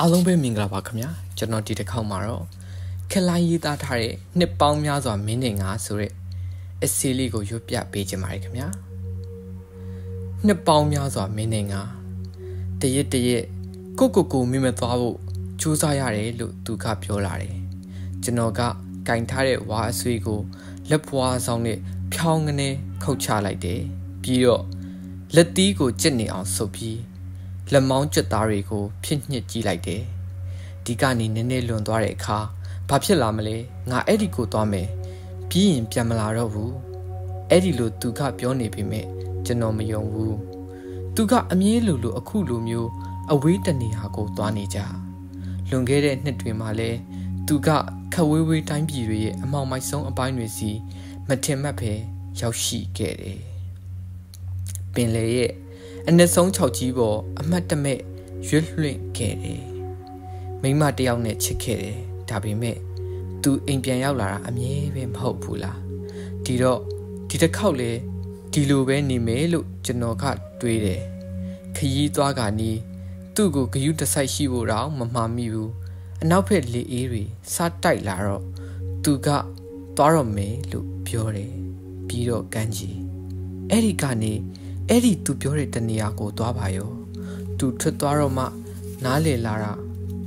အားလုံးပဲမင်္ဂလာပါခင်ဗျာကျွန်တော်ဒီတစ်ခေါက်မှာတော့ခလိုင်းရေးသားထားတဲ့နှစ်ပေါင်းများစွာမင်းနေငါဆိုတဲ့အစီလေးကိုရွတ်ပြပေးခြင်းပါတယ်ခင်ဗျာနှစ်ပေါင်းများစွာမင်းနေငါတရက်တရက်ကိုကိုကိုမိမသွားဖို့ကြိုးစားရတယ်လို့သူကပြောလာတယ်ကျွန်တော်ကကင်ထားတဲ့ဝါအဆွေးကိုလက်ဖွာဆောင်နဲ့ဖြောင်းကနေခုတ်ချလိုက်တယ်ပြီးတော့လက်သီးကိုကြစ်နေအောင်ဆုပ်ပြီး လက်မောင်းကြွက်သားတွေကိုဖြစ်ညှစ်ကြည့်လိုက်တယ်ဒီကနေနည်းနည်းလွန်သွားတဲ့အခါဘာဖြစ်လာမလဲငါအဲ့ဒီကိုသွားမယ်ပြီးရင်ပြန်မလာတော့ဘူးအဲ့ဒီလိုသူကပြောနေပေမဲ့ကျွန်တော်မယုံဘူးသူကအမြဲလိုလိုအခုလိုမျိုးအဝေးတနေဟာကိုသွားနေကြလွန်ခဲ့တဲ့နှစ်တွေမှာလဲသူကခဝေးဝေးတိုင်းပြည်တွေရဲ့အမောင်မိုက်ဆုံးအပိုင်းတွေစီမထင်မှတ်ပဲရောက်ရှိခဲ့တယ်ပင်လေရဲ့ အနစ်ဆုံး၆ကြီးပေါ်အမတ်တမဲ့ရွတ်လွင့်ခဲ့တယ်မိမတယောက်နဲ့ချစ်ခဲ့တယ်ဒါပေမဲ့သူအိမ်ပြန်ရောက်လာတာအမြဲပဲမဟုတ်ဘူးလားဒီတော့ဒီတစ်ခေါက်လေဒီလိုပဲနေမယ်လို့ကျွန်တော်ကတွေးတယ်ခရီးသွားကနီးသူ့ကိုဂယုတစိုက်ရှိဖို့တော့မမှားမိဘူးအနောက်ဘက်လေအေးတွေစတိုက်လာတော့သူကသွားတော့မယ်လို့ပြောတယ်ပြီးတော့ကန်းကြီးအဲ့ဒီကနေ အဲ့ဒီသူပြောတဲ့တနေရာကိုသွားပါရောသူထွက်သွားတော့မှနားလေလာတာ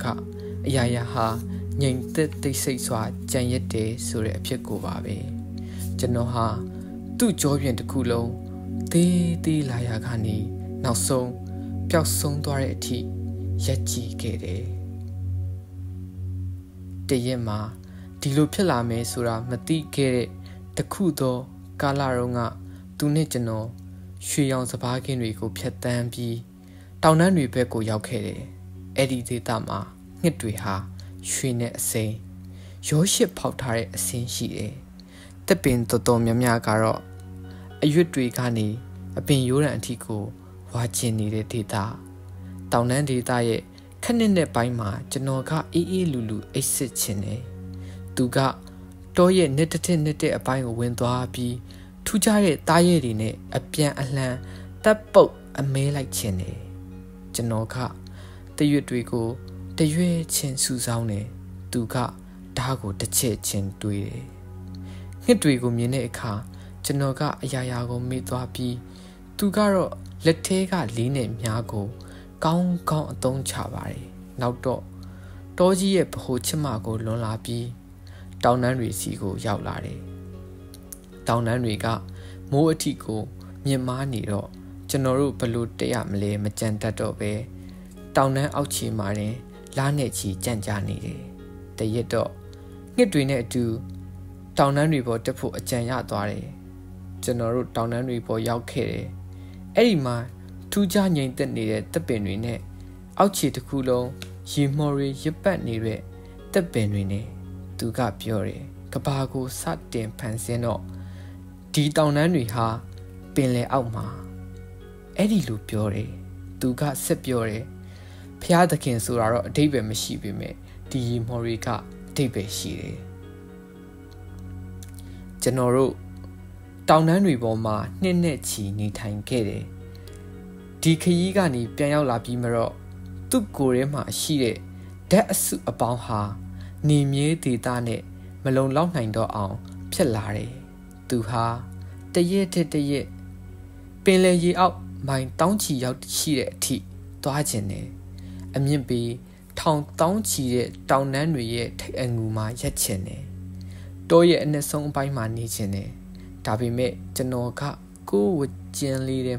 ကအရာရာဟာငြိမ်သက်တိတ်ဆိတ်စွာကြံရက်တယ်ဆိုတဲ့အဖြစ်ကိုပါပဲကျွန်တော်ဟာသူ့ကြောပြင်တစ်ခုလုံးသေးသေးလာရာကနေနောက်ဆုံးပျောက်ဆုံးသွားတဲ့အထိရက်ကြည့်ခဲ့တယ်တရက်မှာဒီလိုဖြစ်လာမယ်ဆိုတာမသိခဲ့တဲ့တခုသောကာလတုန်းကသူနဲ့ကျွန်တော် ရွှေရောင်စပားခင်းတွေကိုဖျက်ဆီးပြီးတောင်တန်းတွေဘက်ကိုရောက်ခဲ့တယ်။အဲ့ဒီဒေသမှာငှက်တွေဟာရွှေနဲ့အစိမ်းရောရှစ်ဖောက်ထားတဲ့အဆင်းရှိတယ်။တက်ပင်တော်တော်များများကတော့အရွတ်တွေကနေအပင်ရိုးရန်အထိကိုဝါကျင်နေတဲ့ဒေသတောင်တန်းဒေသရဲ့ခက်နစ်နဲ့ပိုင်းမှာကျွန်တော်ကအေးအေးလူလူအိတ်စစ်ချင်တယ်။သူကတောရဲ့နှစ်တစ်ထစ်နှစ်တဲ့အပိုင်းကိုဝင်သွားပြီး ထူးခြားတဲ့တားရဲတွေနဲ့အပြန်အလှန်တပ်ပုတ်အမဲလိုက်ခြင်းတယ်ကျွန်တော်ကတရွတ်တွေကိုတရွဲချင်းစူဆောင်းတယ်သူကဓားကိုတစ်ချက်ချင်းတွေးတယ်ငှက်တွေကိုမြင်တဲ့အခါကျွန်တော်ကအရာရာကိုမေ့သွားပြီးသူကတော့လက်သေးကလေးနဲ့များကို ကောင်းကောင်းအသုံးချပါတယ်နောက်တော့တောကြီးရဲ့ဗဟိုချစ်မကိုလွန်လာပြီးတောင်တန်းတွေစီကိုရောက်လာတယ် တောင်တန်းတွေကမိုးအထီကိုမြင်မားနေတော့ကျွန်တော်တို့ဘလို့တက်ရမလဲမကြံတတ်တော့ပဲတောင်တန်းအောက်ခြေမှာတင်လားနဲ့ချီကြံ့ကြနေတယ်တရက်တော့ငှက်တွေနဲ့အတူတောင်တန်းတွေပေါ်တက်ဖို့အကြံရသွားတယ်ကျွန်တော်တို့တောင်တန်းတွေပေါ်ရောက်ခဲ့တယ်အဲ့ဒီမှာထူးခြားငြိမ်သက်နေတဲ့တပ်ပင်တွေနဲ့အောက်ခြေတစ်ခုလုံးရေမော်ရီရပတ်နေတဲ့တပ်ပင်တွေနဲ့သူကပြောတယ်ကဘာကိုစတင်ဖန်ဆင်းတော့ ဒီတောင်တန်းတွေဟာပင်လယ်အောက်မှာအဲ့ဒီလိုပြောတယ်သူကဆက်ပြောတယ်ဖျားသခင်ဆိုတာတော့အတိတ်ပဲမရှိပေမဲ့ဒီရီမော်ရီကအတိတ်ပဲရှိတယ်ကျွန်တော်တို့တောင်တန်းတွေပေါ်မှာနှစ်နဲ့ချီနေထိုင်ခဲ့တယ်ဒီခရီးကနေပြန်ရောက်လာပြီးမှတော့သူ့ကိုယ်ထဲမှာရှိတဲ့ဓာတ်အစုအပေါင်းဟာနေမြေးဒေတာနဲ့မလုံလောက်နိုင်တော့အောင်ဖြစ်လာတယ် သူဟာတရက်တစ်တရက်ပင်လယ်ရေအောက်မိုင်တောင်းချီရောက်ရှိတဲ့အထိသွားခြင်းနဲ့အမြင့်ပေထောင်တောင်းချီတဲ့တောင်တန်းတွေရဲ့ထိပ်အငူမှာရက်ခြင်းနဲ့တောရဲ့အနည်းဆုံးအပိုင်းမှာနေခြင်းနဲ့ဒါပေမဲ့ကျွန်တော်ကကိုယ်ဝကျင်လေးတဲ့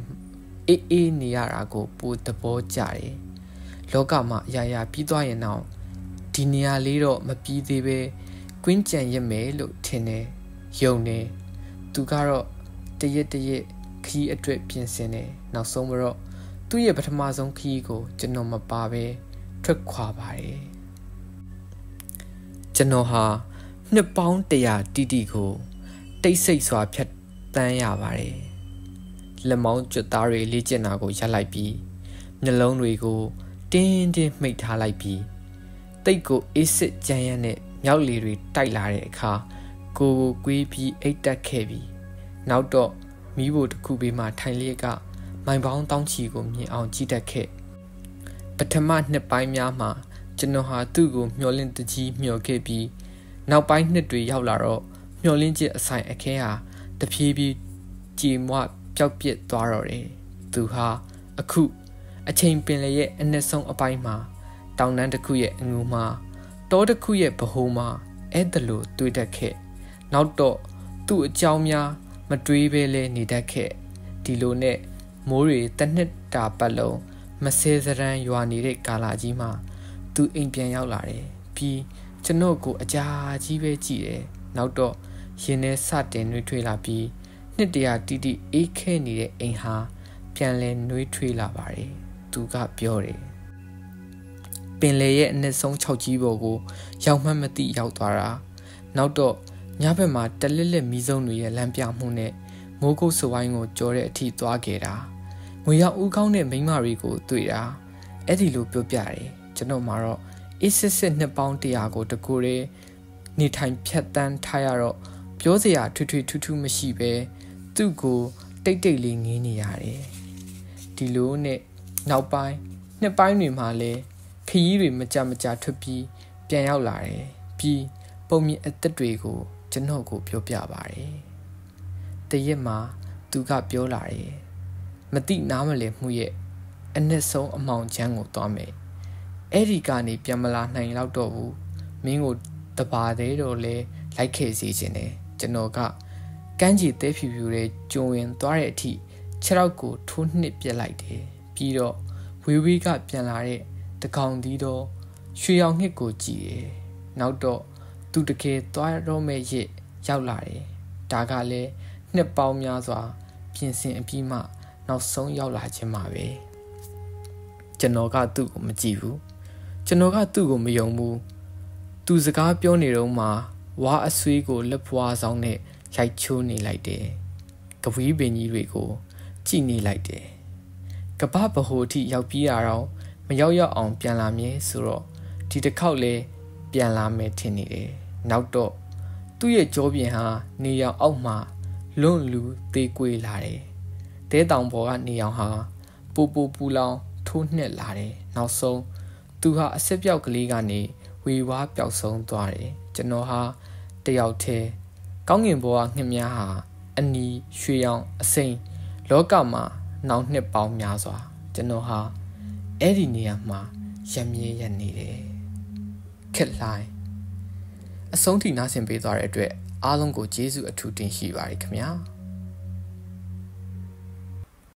အေးအေးနေရတာကိုပိုသဘောကျတယ်လောကမှာအရာရာပြီးသွားရင်တော့ဒီနေရာလေးတော့မပြီးသေးပဲကွင်းကြံရမယ်လို့ထင်တယ်ယုံတယ် သူကတော့တရက်တရက်ခီးအတွက်ပြင်ဆင်တယ်နောက်ဆုံးမတော့သူ့ရဲ့ပထမဆုံးခီးကိုကျွန်တော်မပါပဲထွက်ခွာပါတယ်ကျွန်တော်ဟာနှစ်ပေါင်းတရာတီတီကိုတိတ်ဆိတ်စွာဖြတ်တန်းရပါတယ်လက်မောင်းကျွတ်သားတွေလေ့ကျင့်တာကိုရပ်လိုက်ပြီးမျက်လုံးတွေကိုတင်းတင်းမှိတ်ထားလိုက်ပြီးတိတ်ကိုအေးစစ်ကြမ်းရမ်းတဲ့မြောက်လေတွေတိုက်လာတဲ့အခါ ကိုကိုကွေးပြီးအိတ်တက်ခဲ့ပြီးနောက်တော့မိဖို့တစ်ခုပေးမှထိုင်လျက်ကမိုင်ပေါင်းတောင်းချီကိုမြင်အောင်ကြည့်တတ်ခဲ့ပထမနှစ်ပိုင်းများမှာကျွန်တော်ဟာသူ့ကိုမျောလင့်တကြီးမျောခဲ့ပြီးနောက်ပိုင်းနှစ်တွေရောက်လာတော့မျောလင့်ချက်အဆိုင်အခဲဟာတဖြည်းဖြည်းကြည်မွပျောက်ပြစ်သွားတော့တယ်သူဟာအခုအချိန်ပင်လရဲ့အနှစ်ဆုံးအပိုင်းမှာတောင်တန်းတစ်ခုရဲ့အငူမှာတောတစ်ခုရဲ့ဗဟိုမှာအဲ့ဒါလိုတွေ့တတ်ခဲ့ နောက်တော့သူ့အကြောင်းများမတွေးပဲလဲနေတတ်ခဲ့ဒီလိုနဲ့မိုးတွေတစ်နှစ်တာပတ်လုံးမဆဲစရန်ရွာနေတဲ့ကာလာကြီးမှာသူအိမ်ပြန်ရောက်လာတယ်ပြီးကျွန်တော်ကိုအကြာကြီးပဲကြည့်တယ်နောက်တော့ရင်ထဲစတင်နှွေးထွေးလာပြီးနှစ်တရာတီတီအေးခဲနေတဲ့အိမ်ဟာပြန်လဲနှွေးထွေးလာပါတယ်သူကပြောတယ်ပင်လေရဲ့အနည်းဆုံး6ကြီးပေါ်ကို ရောက်မှမသိရောက်သွားတာနောက်တော့ ညဘက်မှာတလစ်လက်မီးစုံတွေရဲ့လမ်းပြမှုနဲ့မိုးကုတ်စဝိုင်းကိုကြောတဲ့အထိသွားခဲ့တာငွေရောက်ဦးကောင်းတဲ့မိန်းမတွေကိုတွေ့တာအဲ့ဒီလိုပြောပြတယ်ကျွန်တော်မှာတော့အေးစစ်စစ်နှစ်ပေါင်း100ကိုတကူရဲနေထိုင်ဖြတ်တန်းထားရတော့ပြောစရာထွေထွေထူးထူးမရှိပဲသူ့ကိုတိတ်တိတ်လေးငင်းနေရတယ်ဒီလိုနဲ့နောက်ပိုင်းနှစ်ပိုင်းတွေမှာလဲခရီးတွေမကြမကြထွက်ပြီးပြန်ရောက်လာတယ်ပြီးပုံမြင်အသက်တွေကို ကျွန်တော်ကိုပြောပြပါတယ်တရက်မှာသူကပြောလာတယ်မတိနားမလဲမှုရဲ့အနှစ်ဆုံးအမောင်ချမ်းကိုသွားမယ်အဲ့ဒီကနေပြန်မလာနိုင်တော့တော့ဘူးမင်းကိုတပါသေးတော့လဲလိုက်ခဲ့စီခြင်းတယ်ကျွန်တော်ကကန်းကြီးသေးဖြူဖြူတဲ့ကျုံဝင်သွားတဲ့အထိခြေထောက်ကိုထိုးနှစ်ပြစ်လိုက်တယ်ပြီးတော့ဝေဝေးကပြန်လာတဲ့တကောင်သီးတော့ရွှေရောင်ငှက်ကိုကြည်တယ်နောက်တော့ သူတကယ်သွားတော့မဲ့ရစ်ရောက်လာတယ်ဒါကလည်းနှစ်ပေါင်းများစွာ ပြင်ဆင်အပြီးမှ နောက်ဆုံးရောက်လာခြင်းပါပဲကျွန်တော်ကသူ့ကိုမကြည့်ဘူးကျွန်တော်ကသူ့ကိုမယုံဘူးသူစကားပြောနေတော့မှဝါအဆွေးကိုလက်ဖွာဆောင်နဲ့ရိုက်ချိုးနေလိုက်တယ်ကပီးပင်ကြီးတွေကိုကြည့်နေလိုက်တယ်ကပဗဟိုထိရောက်ပြီးရတော့မရောက်ရောက်အောင်ပြန်လာမြဲဆိုတော့ဒီတစ်ခေါက်လဲ ပြန်လာမယ်ထင်နေတယ်နောက်တော့သူ့ရဲ့ကြောပြင်ဟာနေရောင်အောက်မှာလွန့်လူသေးကွေးလာတယ်တဲတောင်ပေါ်ကနေရောင်ဟာပူပူပူလောင်ထိုးနှစ်လာတယ်နောက်ဆုံးသူဟာအဆက်ပြောက်ကလေးကနေဝေဝါးပျောက်ဆုံးသွားတယ်ကျွန်တော်ဟာတယောက်တည်းကောင်းငင်ဘောကငှက်များဟာအနီရွှေရောင်အစိမ်းလောကမှာနောင်နှစ်ပေါင်းများစွာကျွန်တော်ဟာအဲ့ဒီနေရာမှာရမြဲရနေတယ် ခက်လိုင်းအဆုံးထိနားဆင်ပေးသွားတဲ့အတွက်အားလုံးကိုကျေးဇူးအထူးတင်ရှိပါတယ်ခင်ဗျာ